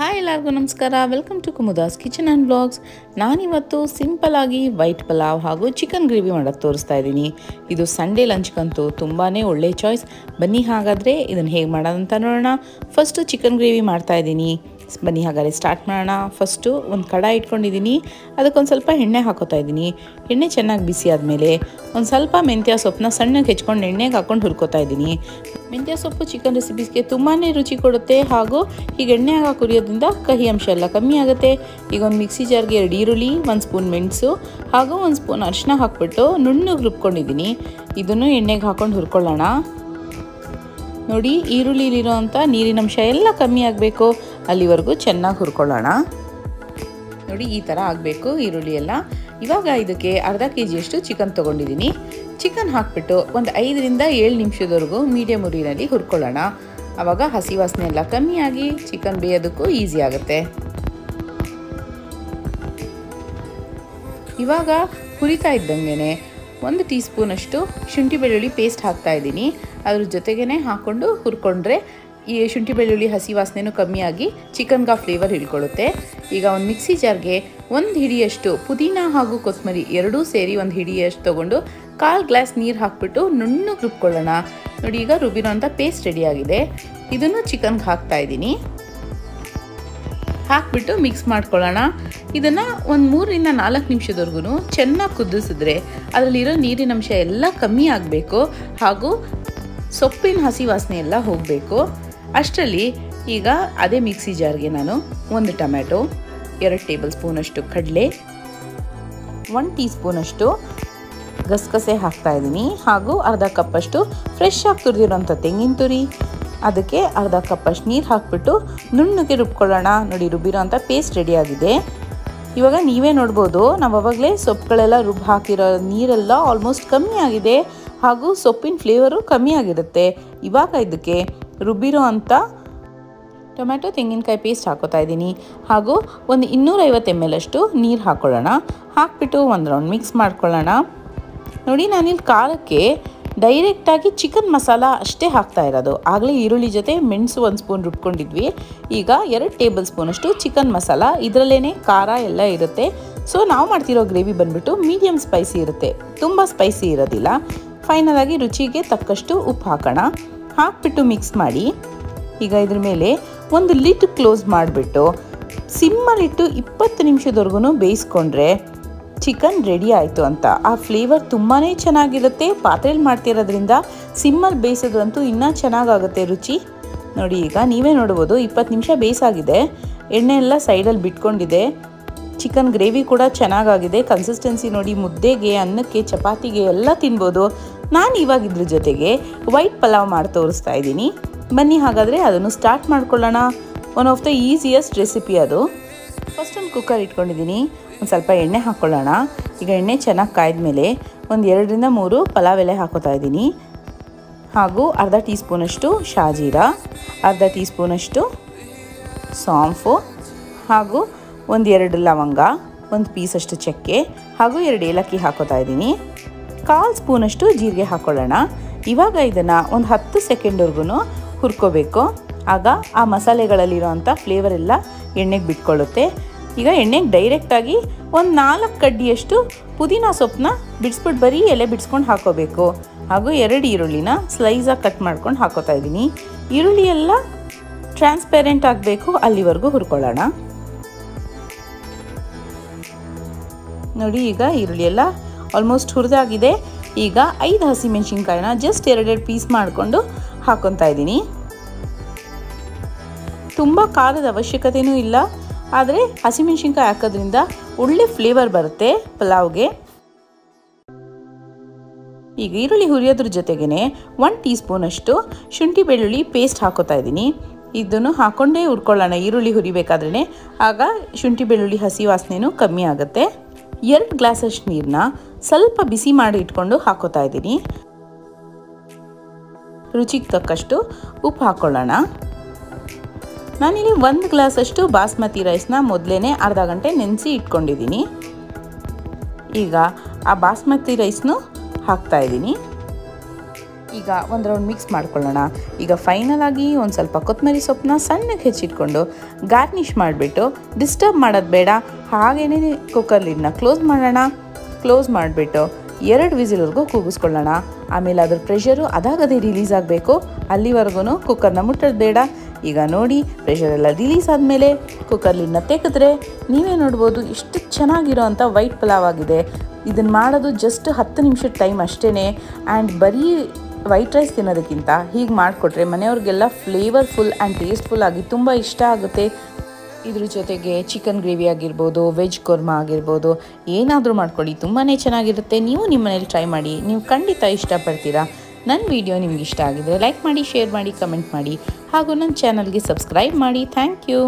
Hi ಎಲ್ಲರಿಗೂ ನಮಸ್ಕಾರ. Welcome to Kumuda's kitchen and blogs ನಾನಿವತ್ತು ಸಿಂಪಲ್ ಆಗಿ ವೈಟ್ ಪಲಾವ್ ಹಾಗೂ ಚಿಕನ್ ಗ್ರೇವಿ ಮಾಡೋಕ್ಕೆ ತೋರಿಸ್ತಾ ಇದ್ದೀನಿ. ಇದು ಸಂಡೇ ಲಂಚ್ಗಂತೂ ತುಂಬಾ ಒಳ್ಳೆ ಚಾಯ್ಸ್ ಬನ್ನಿ ಹಾಗಾದರೆ ಇದನ್ನು ಹೇಗೆ ಮಾಡೋದಂತ ನೋಡೋಣ. ಫಸ್ಟು ಚಿಕನ್ ಗ್ರೇವಿ ಮಾಡ್ತಾ ಇದ್ದೀನಿ. ಬನ್ನಿ, ಹಾಗಾದರೆ ಸ್ಟಾರ್ಟ್ ಮಾಡೋಣ. ಫಸ್ಟು ಒಂದು ಕಡಾಯಿ ಇಟ್ಕೊಂಡಿದ್ದೀನಿ ಅದಕ್ಕೊಂದು ಸ್ವಲ್ಪ ಎಣ್ಣೆ ಹಾಕೋತಾ ಇದ್ದೀನಿ. ಎಣ್ಣೆ ಚೆನ್ನಾಗಿ ಬಿಸಿ ಆದಮೇಲೆ ಒಂದು ಸ್ವಲ್ಪ ಮೆಂತ್ಯ ಸೊಪ್ಪನ್ನ ಸಣ್ಣಗೆ ಹೆಚ್ಕೊಂಡು ಎಣ್ಣೆಗೆ ಹಾಕ್ಕೊಂಡು ಹುರ್ಕೋತಾ ಇದ್ದೀನಿ. ಮೆಂತ್ಯ ಸೊಪ್ಪು ಚಿಕನ್ ರೆಸಿಪೀಸ್ಗೆ ತುಂಬಾ ರುಚಿ ಕೊಡುತ್ತೆ ಹಾಗೂ ಈಗ ಎಣ್ಣೆ ಹಾಕಿ ಕುರಿಯೋದ್ರಿಂದ ಕಹಿ ಅಂಶ ಎಲ್ಲ ಕಮ್ಮಿ ಆಗುತ್ತೆ. ಈಗ ಒಂದು ಮಿಕ್ಸಿ ಜಾರ್ಗೆ ಎರಡು ಈರುಳ್ಳಿ, ಒಂದು ಸ್ಪೂನ್ ಮೆಣಸು ಹಾಗೂ ಒಂದು ಸ್ಪೂನ್ ಅರಿಶಿನ ಹಾಕ್ಬಿಟ್ಟು ನುಣ್ಣಗೆ ರುಬ್ಕೊಂಡಿದ್ದೀನಿ ಇದನ್ನು ಎಣ್ಣೆಗೆ ಹಾಕ್ಕೊಂಡು ಹುರ್ಕೊಳ್ಳೋಣ. ನೋಡಿ ಈರುಳ್ಳಿಲಿರೋವಂಥ ನೀರಿನಂಶ ಎಲ್ಲ ಕಮ್ಮಿ ಆಗಬೇಕು. ಅಲ್ಲಿವರೆಗೂ ಚೆನ್ನಾಗಿ ಹುರ್ಕೊಳ್ಳೋಣ. ನೋಡಿ ಈ ಥರ ಆಗಬೇಕು ಈರುಳ್ಳಿ ಎಲ್ಲ. ಇವಾಗ ಇದಕ್ಕೆ ಅರ್ಧ ಕೆ ಜಿಯಷ್ಟು ಚಿಕನ್ ತೊಗೊಂಡಿದ್ದೀನಿ. ಚಿಕನ್ ಹಾಕ್ಬಿಟ್ಟು ಒಂದು ಐದರಿಂದ ಏಳು ನಿಮಿಷದವರೆಗೂ ಮೀಡಿಯಮ್ ಉರಿನಲ್ಲಿ ಹುರ್ಕೊಳ್ಳೋಣ. ಆವಾಗ ಹಸಿ ವಾಸನೆ ಎಲ್ಲ ಕಮ್ಮಿಯಾಗಿ ಚಿಕನ್ ಬೇಯೋದಕ್ಕೂ ಈಸಿ ಆಗುತ್ತೆ. ಇವಾಗ ಹುರಿತಾ ಇದ್ದಂಗೆ ಒಂದು ಟೀ ಸ್ಪೂನಷ್ಟು ಶುಂಠಿ ಬೆಳ್ಳುಳ್ಳಿ ಪೇಸ್ಟ್ ಹಾಕ್ತಾ ಇದ್ದೀನಿ. ಅದ್ರ ಜೊತೆಗೇ ಹಾಕ್ಕೊಂಡು ಹುರ್ಕೊಂಡ್ರೆ ಈ ಶುಂಠಿ ಬೆಳ್ಳುಳ್ಳಿ ಹಸಿ ವಾಸನೆನೂ ಕಮ್ಮಿಯಾಗಿ ಚಿಕನ್ಗೆ ಫ್ಲೇವರ್ ಹಿಡ್ಕೊಳ್ಳುತ್ತೆ. ಈಗ ಒಂದು ಮಿಕ್ಸಿ ಜಾರ್ಗೆ ಒಂದು ಹಿಡಿಯಷ್ಟು ಪುದೀನ ಹಾಗೂ ಕೊತ್ತಂಬರಿ ಎರಡೂ ಸೇರಿ ಒಂದು ಹಿಡಿಯಷ್ಟು ತೊಗೊಂಡು ಕಾಲು ಗ್ಲಾಸ್ ನೀರು ಹಾಕ್ಬಿಟ್ಟು ನುಣ್ಣಗೆ ರುಬ್ಕೊಳ್ಳೋಣ. ನೋಡಿ, ಈಗ ರುಬ್ಬಿರೋಂಥ ಪೇಸ್ಟ್ ರೆಡಿಯಾಗಿದೆ ಇದನ್ನು ಚಿಕನ್ಗೆ ಹಾಕ್ತಾ ಇದ್ದೀನಿ. ಹಾಕ್ಬಿಟ್ಟು ಮಿಕ್ಸ್ ಮಾಡ್ಕೊಳ್ಳೋಣ. ಇದನ್ನು ಒಂದು ಮೂರರಿಂದ ನಾಲ್ಕು ನಿಮಿಷದವರೆಗೂ ಚೆನ್ನಾಗಿ ಕುದಿಸಿದ್ರೆ ಅದರಲ್ಲಿರೋ ನೀರಿನಂಶ ಎಲ್ಲ ಕಮ್ಮಿ ಆಗಬೇಕು ಹಾಗೂ ಸೊಪ್ಪಿನ ಹಸಿ ವಾಸನೆ ಎಲ್ಲ ಹೋಗಬೇಕು. ಅಷ್ಟರಲ್ಲಿ ಈಗ ಅದೇ ಮಿಕ್ಸಿ ಜಾರ್ಗೆ ನಾನು ಒಂದು ಟೊಮ್ಯಾಟೊ, ಎರಡು ಟೇಬಲ್ ಸ್ಪೂನಷ್ಟು ಕಡಲೆ ಒನ್ ಟೀ ಸ್ಪೂನಷ್ಟು ಗಸಗಸೆ ಹಾಕ್ತಾ ಇದ್ದೀನಿ ಹಾಗೂ ಅರ್ಧ ಕಪ್ಪಷ್ಟು ಫ್ರೆಶ್ ಆಗಿ ತುರಿದಿರೋಂಥ ತೆಂಗಿನ ತುರಿ. ಅದಕ್ಕೆ ಅರ್ಧ ಕಪ್ಪಷ್ಟು ನೀರು ಹಾಕ್ಬಿಟ್ಟು ನುಣ್ಣಗೆ ರುಬ್ಕೊಳ್ಳೋಣ. ನೋಡಿ ರುಬ್ಬಿರೋಂಥ ಪೇಸ್ಟ್ ರೆಡಿಯಾಗಿದೆ ಇವಾಗ ನೀವೇ ನೋಡ್ಬೋದು, ನಾವು ಅವಾಗಲೇ ಸೊಪ್ಪುಗಳೆಲ್ಲ ರುಬ್ಬಿ ಹಾಕಿರೋ ನೀರೆಲ್ಲ ಆಲ್ಮೋಸ್ಟ್ ಕಮ್ಮಿ ಆಗಿದೆ. ಹಾಗೂ ಸೊಪ್ಪಿನ ಫ್ಲೇವರು ಕಮ್ಮಿ ಆಗಿರುತ್ತೆ. ಇವಾಗ ಇದಕ್ಕೆ ರುಬ್ಬಿರೋ ಅಂಥ ಟೊಮ್ಯಾಟೊ, ತೆಂಗಿನಕಾಯಿ ಪೇಸ್ಟ್ ಹಾಕೋತಾ ಇದ್ದೀನಿ. ಹಾಗೂ ಒಂದು ಇನ್ನೂರೈವತ್ತು ಎಂ ಎಲ್ ಅಷ್ಟು ನೀರು ಹಾಕ್ಕೊಳ್ಳೋಣ ಹಾಕ್ಬಿಟ್ಟು ಒಂದು ರೌಂಡ್ ಮಿಕ್ಸ್ ಮಾಡ್ಕೊಳ್ಳೋಣ. ನೋಡಿ, ನಾನಿಲ್ಲಿ ಖಾರಕ್ಕೆ ಡೈರೆಕ್ಟಾಗಿ ಚಿಕನ್ ಮಸಾಲ ಅಷ್ಟೇ ಹಾಕ್ತಾ ಇರೋದು. ಆಗಲೇ ಈರುಳ್ಳಿ ಜೊತೆ ಮೆಣಸು ಒಂದು ಸ್ಪೂನ್ ರುಬ್ಕೊಂಡಿದ್ವಿ. ಈಗ ಎರಡು ಟೇಬಲ್ ಸ್ಪೂನಷ್ಟು ಚಿಕನ್ ಮಸಾಲ ಇದರಲ್ಲೇ ಖಾರ ಎಲ್ಲ ಇರುತ್ತೆ. ಸೊ ನಾವು ಮಾಡ್ತಿರೋ ಗ್ರೇವಿ ಬಂದುಬಿಟ್ಟು ಮೀಡಿಯಮ್ ಸ್ಪೈಸಿ ಇರುತ್ತೆ. ತುಂಬ ಸ್ಪೈಸಿ ಇರೋದಿಲ್ಲ. ಫೈನಲ್ ಆಗಿ ರುಚಿಗೆ ತಕ್ಕಷ್ಟು ಉಪ್ಪು ಹಾಕೋಣ. ಹಾಕ್ಬಿಟ್ಟು ಮಿಕ್ಸ್ ಮಾಡಿ. ಈಗ ಇದ್ರ ಮೇಲೆ ಒಂದು ಲಿಡ್ ಕ್ಲೋಸ್ ಮಾಡಿಬಿಟ್ಟು, ಸಿಮ್ಮಲ್ಲಿಟ್ಟು ಇಪ್ಪತ್ತು ನಿಮಿಷದವರೆಗೂ ಬೇಯಿಸ್ಕೊಂಡ್ರೆ ಚಿಕನ್ ರೆಡಿ ಆಯಿತು ಅಂತ. ಆ ಫ್ಲೇವರ್ ತುಂಬಾ ಚೆನ್ನಾಗಿರುತ್ತೆ. ಪಾತ್ರೆಯಲ್ಲಿ ಮಾಡ್ತಿರೋದ್ರಿಂದ ಸಿಮ್ಮಲ್ಲಿ ಬೇಯಿಸೋದಂತೂ ಇನ್ನೂ ಚೆನ್ನಾಗಾಗುತ್ತೆ ರುಚಿ. ನೋಡಿ, ಈಗ ನೀವೇ ನೋಡ್ಬೋದು, ಇಪ್ಪತ್ತು ನಿಮಿಷ ಬೇಯಿಸಾಗಿದೆ. ಎಣ್ಣೆ ಎಲ್ಲ ಸೈಡಲ್ಲಿ ಬಿಟ್ಕೊಂಡಿದೆ. ಚಿಕನ್ ಗ್ರೇವಿ ಕೂಡ ಚೆನ್ನಾಗಾಗಿದೆ. ಕನ್ಸಿಸ್ಟೆನ್ಸಿ ನೋಡಿ, ಮುದ್ದೆಗೆ, ಅನ್ನಕ್ಕೆ, ಚಪಾತಿಗೆ ಎಲ್ಲ ತಿನ್ಬೋದು. ನಾನು ಇವಾಗ ಇದ್ರ ಜೊತೆಗೆ ವೈಟ್ ಪಲಾವ್ ಮಾಡಿ ತೋರಿಸ್ತಾ ಇದ್ದೀನಿ. ಬನ್ನಿ, ಹಾಗಾದರೆ ಅದನ್ನು ಸ್ಟಾರ್ಟ್ ಮಾಡ್ಕೊಳ್ಳೋಣ. One of the easiest recipe ಅದು. ಫಸ್ಟ್ ಒಂದು ಕುಕ್ಕರ್ ಇಟ್ಕೊಂಡಿದ್ದೀನಿ. ಒಂದು ಸ್ವಲ್ಪ ಎಣ್ಣೆ ಹಾಕ್ಕೊಳ್ಳೋಣ ಈಗ ಎಣ್ಣೆ ಚೆನ್ನಾಗಿ ಕಾಯ್ದಮೇಲೆ ಒಂದು ಎರಡರಿಂದ ಮೂರು ಪಲಾವ್ ಎಲೆ ಹಾಕೋತಾ ಇದ್ದೀನಿ. ಹಾಗೂ ಅರ್ಧ ಟೀ ಸ್ಪೂನಷ್ಟು ಶಾಜೀರ, ಅರ್ಧ ಟೀ ಸ್ಪೂನಷ್ಟು ಸಾಂಫು, ಹಾಗೂ ಒಂದು ಎರಡು ಲವಂಗ, ಒಂದು ಪೀಸಷ್ಟು ಚಕ್ಕೆ, ಹಾಗೂ ಎರಡು ಏಲಕ್ಕಿ ಹಾಕೋತಾ ಇದ್ದೀನಿ. ಕಾಲು ಸ್ಪೂನಷ್ಟು ಜೀರಿಗೆ ಹಾಕ್ಕೊಳ್ಳೋಣ ಇವಾಗ ಇದನ್ನು ಒಂದು ಹತ್ತು ಸೆಕೆಂಡ್ವರೆಗೂ ಹುರ್ಕೋಬೇಕು. ಆಗ ಆ ಮಸಾಲೆಗಳಲ್ಲಿರೋವಂಥ ಫ್ಲೇವರ್ ಫ್ಲೇವರೆಲ್ಲ ಎಣ್ಣೆಗೆ ಬಿಟ್ಕೊಳ್ಳುತ್ತೆ. ಈಗ ಎಣ್ಣೆಗೆ ಡೈರೆಕ್ಟಾಗಿ ಒಂದು ನಾಲ್ಕು ಕಡ್ಡಿಯಷ್ಟು ಪುದೀನ ಸೊಪ್ಪನ್ನ ಬಿಡಿಸ್ಬಿಟ್ಟು ಬರೀ ಎಲೆ ಬಿಡಿಸ್ಕೊಂಡು ಹಾಕೋಬೇಕು. ಹಾಗೂ ಎರಡು ಈರುಳ್ಳಿನ ಸ್ಲೈಸಾಗಿ ಕಟ್ ಮಾಡ್ಕೊಂಡು ಹಾಕೋತಾ ಇದ್ದೀನಿ. ಈರುಳ್ಳಿ ಎಲ್ಲ ಟ್ರಾನ್ಸ್ಪೆರೆಂಟ್ ಆಗಬೇಕು ಅಲ್ಲಿವರೆಗೂ ಹುರ್ಕೊಳ್ಳೋಣ. ನೋಡಿ ಈಗ ಈರುಳ್ಳಿ ಎಲ್ಲ ಆಲ್ಮೋಸ್ಟ್ ಹುರಿದಾಗಿದೆ. ಈಗ ಐದು ಹಸಿಮೆಣ್ಸಿನ್ಕಾಯಿನ ಜಸ್ಟ್ ಎರಡೆರಡು ಪೀಸ್ ಮಾಡಿಕೊಂಡು ಹಾಕೊತಾ ಇದ್ದೀನಿ. ತುಂಬ ಖಾರದ ಅವಶ್ಯಕತೆಯೂ ಇಲ್ಲ. ಆದರೆ ಹಸಿಮೆಣ್ಸಿನ್ಕಾಯಿ ಹಾಕೋದ್ರಿಂದ ಒಳ್ಳೆ ಫ್ಲೇವರ್ ಬರುತ್ತೆ ಪಲಾವ್ಗೆ. ಈಗ ಈರುಳ್ಳಿ ಹುರಿಯೋದ್ರ ಜೊತೆಗೇ ಒನ್ ಟೀ ಸ್ಪೂನಷ್ಟು ಶುಂಠಿ ಬೆಳ್ಳುಳ್ಳಿ ಪೇಸ್ಟ್ ಹಾಕೋತಾ ಇದ್ದೀನಿ. ಇದನ್ನು ಹಾಕ್ಕೊಂಡೇ ಹುರ್ಕೊಳ್ಳೋಣ. ಈರುಳ್ಳಿ ಹುರಿಬೇಕಾದ್ರೇ ಆಗ ಶುಂಠಿ ಬೆಳ್ಳುಳ್ಳಿ ಹಸಿ ವಾಸನೆಯೂ ಕಮ್ಮಿ ಆಗುತ್ತೆ. ಎರಡು ಗ್ಲಾಸಷ್ಟು ನೀರನ್ನ ಸ್ವಲ್ಪ ಬಿಸಿ ಮಾಡಿ ಇಟ್ಕೊಂಡು ಹಾಕೋತಾ ಇದ್ದೀನಿ. ರುಚಿಗೆ ತಕ್ಕಷ್ಟು ಉಪ್ಪು ಹಾಕ್ಕೊಳ್ಳೋಣ ನಾನಿಲ್ಲಿ ಒಂದು ಗ್ಲಾಸಷ್ಟು ಬಾಸ್ಮತಿ ರೈಸ್ನ ಮೊದಲೇ ಅರ್ಧ ಗಂಟೆ ನೆನೆಸಿ ಇಟ್ಕೊಂಡಿದ್ದೀನಿ. ಈಗ ಆ ಬಾಸ್ಮತಿ ರೈಸ್ನು ಹಾಕ್ತಾ ಇದ್ದೀನಿ. ಈಗ ಒಂದು ರೌಂಡ್ ಮಿಕ್ಸ್ ಮಾಡ್ಕೊಳ್ಳೋಣ. ಈಗ ಫೈನಲ್ ಆಗಿ ಒಂದು ಸ್ವಲ್ಪ ಕೊತ್ತಂಬರಿ ಸೊಪ್ಪನ್ನ ಸಣ್ಣಗೆ ಹೆಚ್ಚಿಟ್ಕೊಂಡು ಗಾರ್ನಿಷ್ ಮಾಡಿಬಿಟ್ಟು ಡಿಸ್ಟರ್ಬ್ ಮಾಡೋದು ಬೇಡ. ಹಾಗೇನೇ ಕುಕ್ಕರ್ ಲಿಡ್ನ ಕ್ಲೋಸ್ ಮಾಡೋಣ. ಕ್ಲೋಸ್ ಮಾಡಿಬಿಟ್ಟು ಎರಡು ವಿಸಿಲ್ವರೆಗೂ ಕೂಗಿಸ್ಕೊಳ್ಳೋಣ. ಆಮೇಲೆ ಅದ್ರ ಪ್ರೆಷರು ಅದಾಗದೇ ರಿಲೀಸ್ ಆಗಬೇಕು. ಅಲ್ಲಿವರೆಗೂ ಕುಕ್ಕರ್ನ ಮುಟ್ಟೋದು ಬೇಡ ಈಗ ನೋಡಿ ಪ್ರೆಷರ್ ಎಲ್ಲ ರಿಲೀಸ್ ಆದಮೇಲೆ ಕುಕ್ಕರ್ ಲಿಡ್ನ ತೆಗೆದ್ರೆ ನೀವೇ ನೋಡ್ಬೋದು ಎಷ್ಟು ಚೆನ್ನಾಗಿರೋ ಅಂಥ ವೈಟ್ ಪಲಾವ್ ಆಗಿದೆ. ಇದನ್ನು ಮಾಡೋದು ಜಸ್ಟ್ ಹತ್ತು ನಿಮಿಷದ ಟೈಮ್ ಅಷ್ಟೇ ಆ್ಯಂಡ್ ಬರೀ ವೈಟ್ ರೈಸ್ ತಿನ್ನೋದಕ್ಕಿಂತ ಹೀಗೆ ಮಾಡಿಕೊಟ್ರೆ ಮನೆಯವ್ರಿಗೆಲ್ಲ ಫ್ಲೇವರ್ಫುಲ್ ಆ್ಯಂಡ್ ಟೇಸ್ಟ್ಫುಲ್ ಆಗಿ ತುಂಬ ಇಷ್ಟ ಆಗುತ್ತೆ. ಇದ್ರ ಜೊತೆಗೆ ಚಿಕನ್ ಗ್ರೇವಿ ಆಗಿರ್ಬೋದು, ವೆಜ್ ಕೊರ್ಮಾ ಆಗಿರ್ಬೋದು, ಏನಾದರೂ ಮಾಡ್ಕೊಳ್ಳಿ. ತುಂಬಾ ಚೆನ್ನಾಗಿರುತ್ತೆ. ನೀವು ನಿಮ್ಮ ಮನೇಲಿ ಟ್ರೈ ಮಾಡಿ. ನೀವು ಖಂಡಿತ ಇಷ್ಟಪಡ್ತೀರಾ? ನನ್ನ ವಿಡಿಯೋ ನಿಮ್ಗೆ ಇಷ್ಟ ಆಗಿದ್ರೆ ಲೈಕ್ ಮಾಡಿ ಶೇರ್ ಮಾಡಿ ಕಮೆಂಟ್ ಮಾಡಿ. ಹಾಗೂ ನನ್ನ ಚಾನಲ್ಗೆ ಸಬ್ಸ್ಕ್ರೈಬ್ ಮಾಡಿ. Thank you